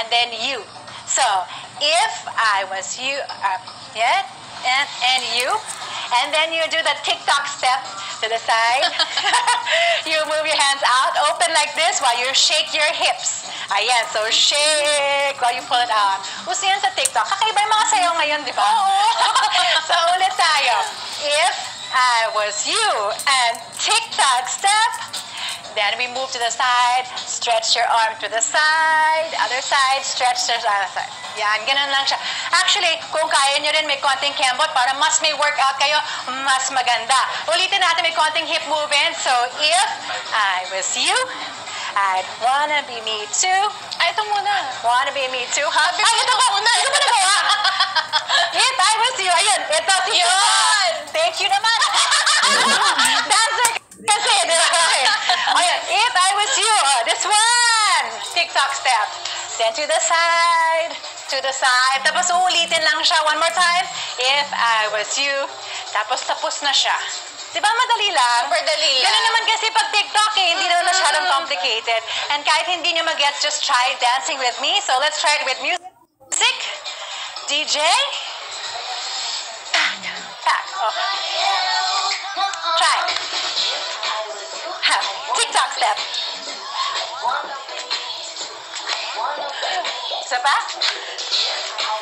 and then you. So, if I was you, uh, yeah, and, and you, and then you do the TikTok step to the side. you move your hands out, open like this while you shake your hips. Ayan, so shake while you pull it out. Uso yan sa TikTok. Kakaiba yung mga sayaw ngayon, di ba? so, ulit tayo. If I was you, and TikTok step, then we move to the side, stretch your arm to the side, other side, stretch to the other side. Yan, ganun lang siya. Actually, kung kaya nyo rin may konting kembot para mas may workout kayo, mas maganda. Ulitin natin may konting hip movement. So, if I was you, I'd wanna be me too. Ay, ito muna. Wanna be me too, ha? Ay, ito ba? Una, ito ba nagawa? if I was you, ayun, ito Yun! TikTok step. Then to the side, to the side. Tapos uulitin lang siya one more time. If I was you. Tapos tapos na siya. Di ba madali lang? Super dali lang. Ganun naman kasi pag TikTok eh, hindi naman masyadong complicated. And kahit hindi nyo mag-gets, just try dancing with me. So let's try it with music. DJ. Pack. Pack. Oh. Try. Ha. TikTok step. Você tá?